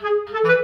Ha ha ha!